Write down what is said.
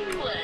England.